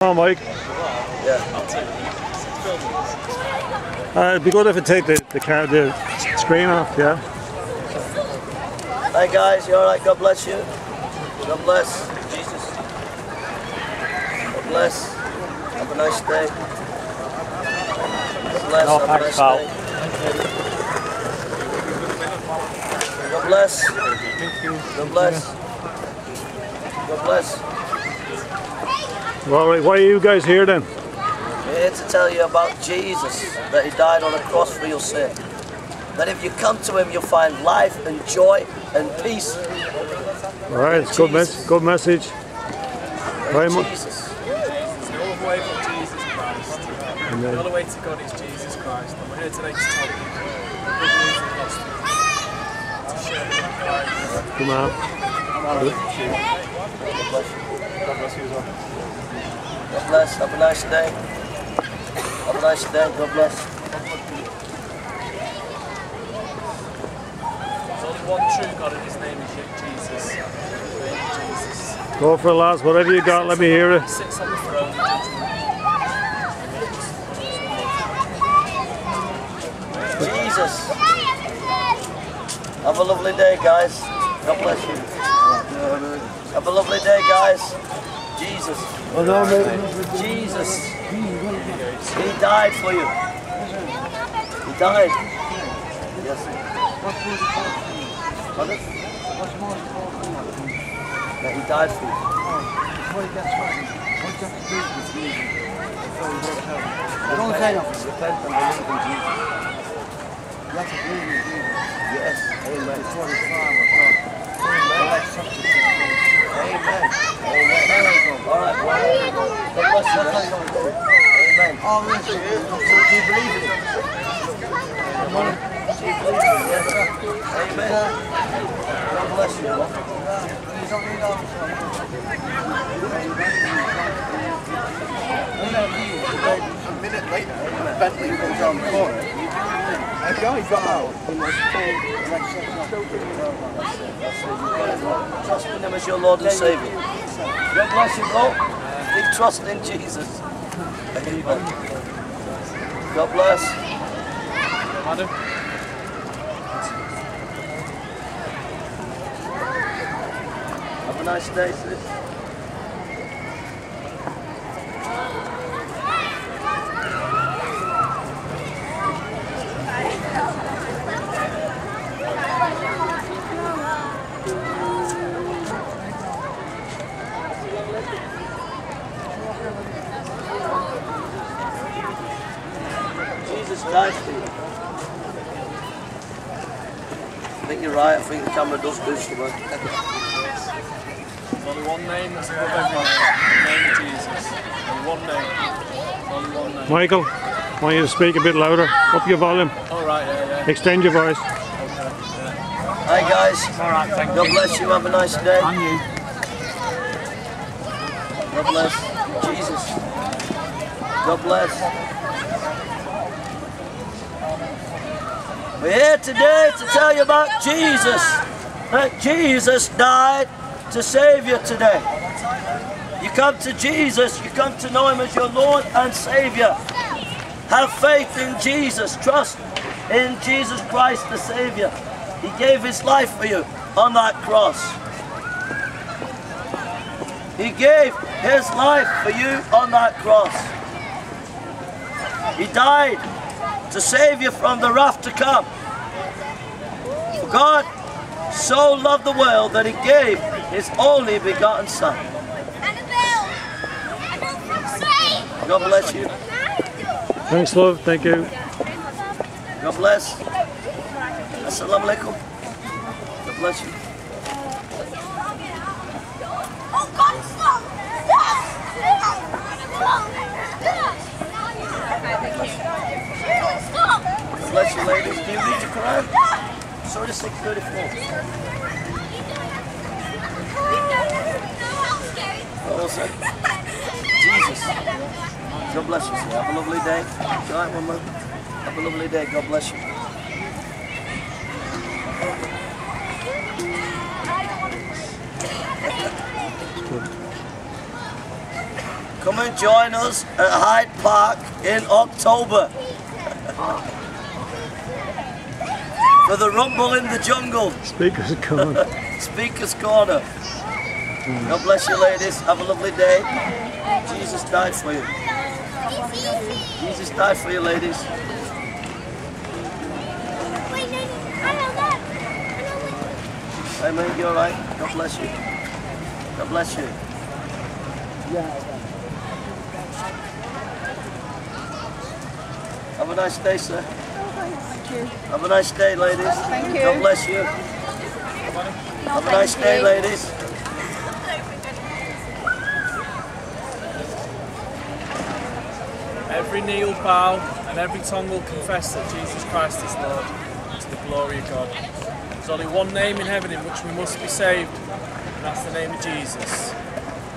Oh, Mike. Yeah. Uh, it'd be good if it take the, the, car, the screen off, yeah? Hi guys, you alright? God bless you. God bless. Jesus. God bless. Have a nice day. God bless. No, Have a thanks, nice pal. day. God bless. God bless. God bless. Well, why are you guys here then? We're here to tell you about Jesus, that he died on a cross for your sin. That if you come to him, you'll find life and joy and peace. All right, it's good, mes- good message. Very much. Jesus. There's no way but Jesus Christ. And The only way to God is Jesus Christ. And we're here today to tell people the good news of the gospel. To share the good Christ. Come on. God bless. you. God bless. Have a nice day. Have a nice day. God bless. There's only one true God and his name is Jesus. The name of Jesus. Go for it, lads. Whatever you got, let me hear it. He sits on the throne. Jesus. Have a lovely day, guys. God bless you. Have a lovely day, guys. Jesus. Jesus. He died for you. He died. Yes. Pardon? That he died for you. Don't say that. Repent and believe in Jesus. You have to believe in Jesus. Yes. Amen. It's what his father God. Amen. Amen. All right. Well, God bless you. Amen. Oh, listen. Do you believe it? Amen. God bless you. A minute later, Bentley comes around the corner. A guy got out in this Trust in Him as your Lord and Savior. God bless you, bro. Keep trusting in Jesus. Amen. God bless. Madam. Have a nice day, sis. Jesus died for you. I think you're right. I think the camera does do something. There's only one name that's above every name. The name of Jesus. Only one name. Only one name. Michael, I want you to speak a bit louder. Up your volume. All right, yeah, yeah. Extend your voice. Hi guys. All right, thank God bless you. Have a nice day. And you. God bless. Jesus. God bless. We're here today to tell you about Jesus. That Jesus died to save you today. You come to Jesus, you come to know Him as your Lord and Savior. Have faith in Jesus. Trust in Jesus Christ the Savior. He gave His life for you on that cross. He gave his life for you on that cross. He died to save you from the wrath to come. For God so loved the world that he gave his only begotten Son. God bless you. Thanks, love. Thank you. God bless. Assalamu alaikum. God bless you. Oh God, stop! Stop! God bless you, ladies. Do you read your Quran? Surah 634. What was it? Jesus. God bless you, sir. Have a lovely day. All right, woman. Have a lovely day. God bless you. Come and join us at Hyde Park in October. For the Rumble in the Jungle, Speakers corner. Speaker's Corner. God bless you ladies. Have a lovely day. Jesus died for you. Jesus died for you ladies. Wait, no, no, I know that. I know You alright? God bless you. God bless you. Have a nice day, sir. Have a nice day, ladies. Thank you. God bless you. Have a nice day, ladies. Every knee will bow and every tongue will confess that Jesus Christ is Lord to the glory of God. There's only one name in heaven in which we must be saved, and that's the name of Jesus.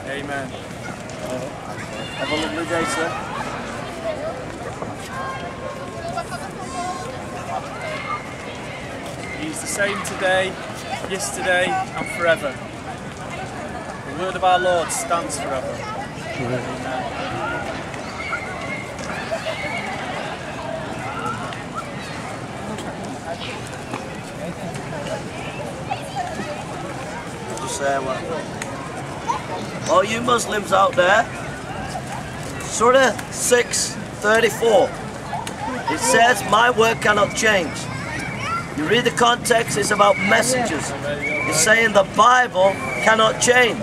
Amen. Have a lovely day, sir. He's the same today, yesterday, and forever. The word of our Lord stands forever. What? All you Muslims out there, Surah 6:34. It says, "My word cannot change." You read the context; it's about messages. It's saying the Bible cannot change.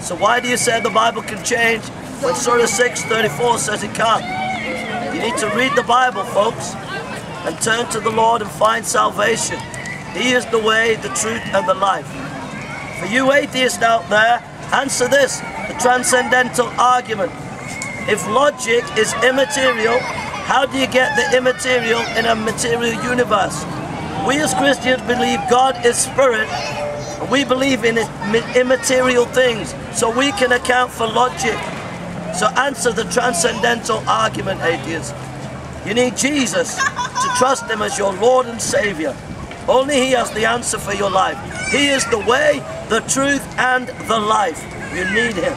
So why do you say the Bible can change when Surah 6:34 says it can't? You need to read the Bible, folks, and turn to the Lord and find salvation. He is the way, the truth, and the life. For you atheists out there, answer this the transcendental argument. If logic is immaterial, how do you get the immaterial in a material universe? We as Christians believe God is spirit, and we believe in immaterial things, so we can account for logic. So answer the transcendental argument, atheists. You need Jesus to trust Him as your Lord and Savior. Only He has the answer for your life. He is the way, the truth, and the life. You need Him.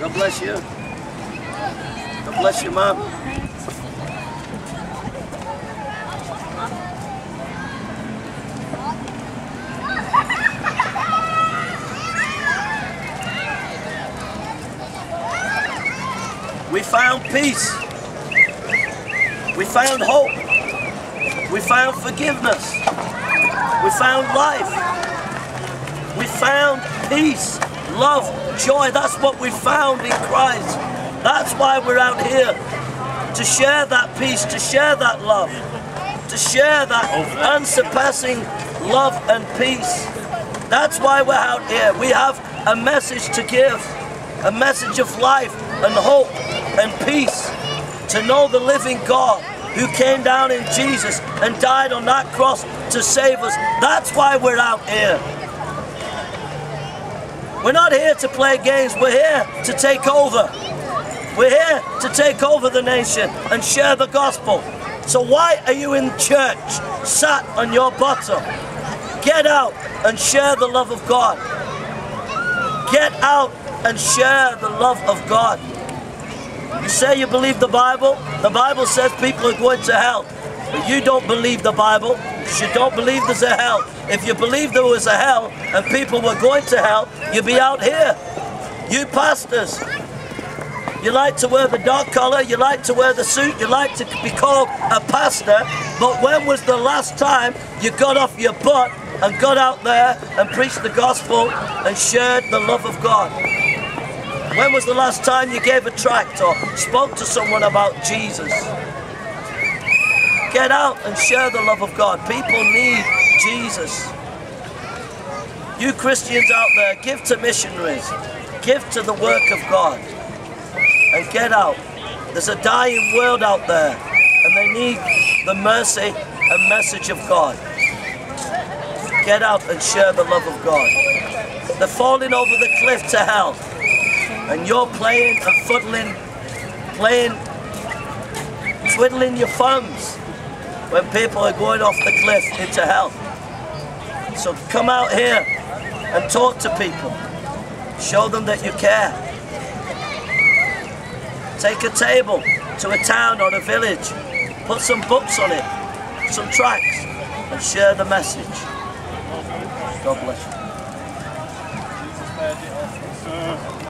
God bless you. God bless you, Mom. We found peace. We found hope. We found forgiveness. We found life. We found peace, love, joy. That's what we found in Christ. That's why we're out here to share that peace, to share that love, to share that unsurpassing love and peace. That's why we're out here. We have a message to give, a message of life and hope and peace to know the living God who came down in Jesus and died on that cross to save us. That's why we're out here. We're not here to play games, we're here to take over. We're here to take over the nation and share the gospel. So why are you in church, sat on your bottom? Get out and share the love of God. Get out and share the love of God. You say you believe the Bible, the Bible says people are going to hell. But you don't believe the Bible because you don't believe there's a hell. If you believe there was a hell and people were going to hell, you'd be out here. You pastors, you like to wear the dog collar, you like to wear the suit, you like to be called a pastor, but when was the last time you got off your butt and got out there and preached the gospel and shared the love of God? When was the last time you gave a tract or spoke to someone about Jesus? Get out and share the love of God. People need Jesus. You Christians out there, give to missionaries, give to the work of God, and get out. There's a dying world out there, and they need the mercy and message of God. Get out and share the love of God. They're falling over the cliff to hell. and you're playing and fuddling, playing, twiddling your thumbs when people are going off the cliff into hell. So come out here and talk to people. Show them that you care. Take a table to a town or a village. Put some books on it, some tracks, and share the message. God bless you.